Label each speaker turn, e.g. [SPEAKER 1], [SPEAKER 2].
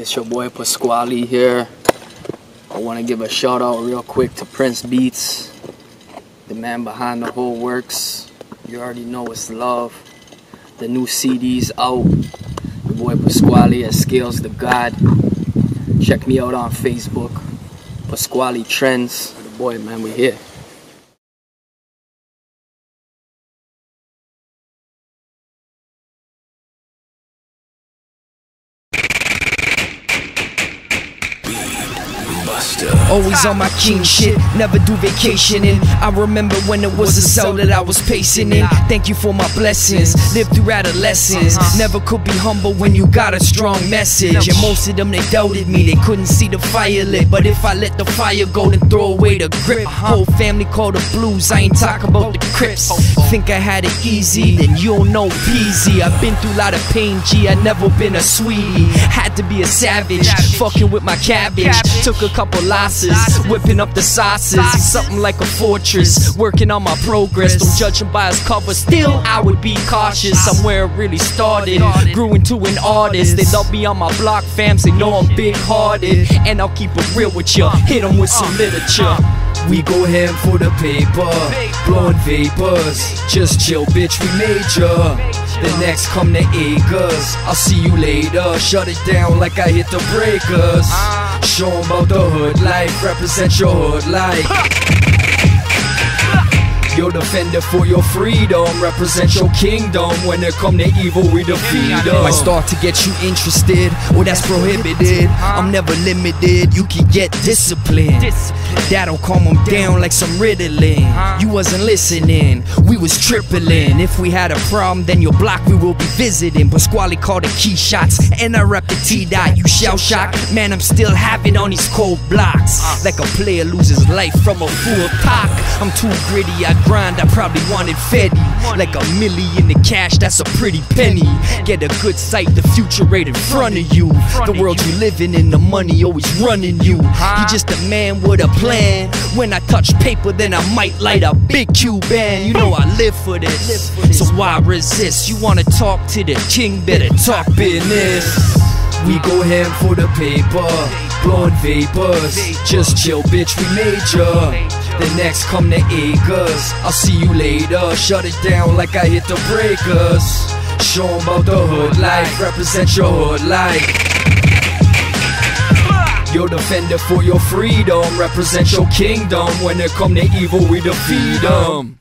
[SPEAKER 1] It's your boy Pasquale here. I want to give a shout out real quick to Prince Beatz, the man behind the whole works. You already know it's love. The new CD's out. Your boy Pasquale at Scales the God. Check me out on Facebook. Pasquale Trends. The boy, man, we here.
[SPEAKER 2] Always on my king shit, never do vacationing. I remember when it was a cell that I was pacing in. Thank you for my blessings. Lived through adolescence. Uh-huh. Never could be humble when you got a strong message. And most of them they doubted me, they couldn't see the fire lit. But if I let the fire go, then throw away the grip. Uh-huh. Whole family called the blues, I ain't talking about the crips. Oh, oh, oh. Think I had it easy, then you don't know peasy. I've been through a lot of pain, G, I never been a sweetie. Had to be a savage, fucking with my cabbage. Took a couple losses, whipping up the sauces. Something like a fortress, working on my progress. Don't judge him by his cover, still I would be cautious. I'm where it really started, grew into an artist. They love me on my block, fams, they know I'm big hearted. And I'll keep it real with ya, hit them with some literature. We go ham for the paper, blowing vapors. Just chill, bitch, we major. The next come the acres. I'll see you later. Shut it down like I hit the breakers. Ah. Show 'em about the hood life, represent your hood like. Your defender for your freedom, represent your kingdom. When it come to evil, we defeat them. Might start to get you interested, or that's prohibited. I'm never limited, you can get disciplined. That'll calm them down like some Ritalin. You wasn't listening, we was tripling. If we had a problem, then your block we will be visiting. Pasquale called the key shots, and I rep the T dot. You shell shock, man, I'm still having on these cold blocks. Like a player loses life from a full cock. I'm too gritty, I grind, I probably wanted Fetty. Like a million in cash, that's a pretty penny. Get a good sight, the future right in front of you. The world you living in, the money always running you. You just a man with a plan. When I touch paper, then I might light a big cube. Cuban. You know I live for this, so why resist? You wanna talk to the king, better talk business. We go ham for the paper, blowing vapors. Just chill, bitch, we major. The next come the acres. I'll see you later. Shut it down like I hit the breakers. Show 'em about the hood life, represent your hood life. Your defender for your freedom, represent your kingdom. When it come to evil, we defeat them.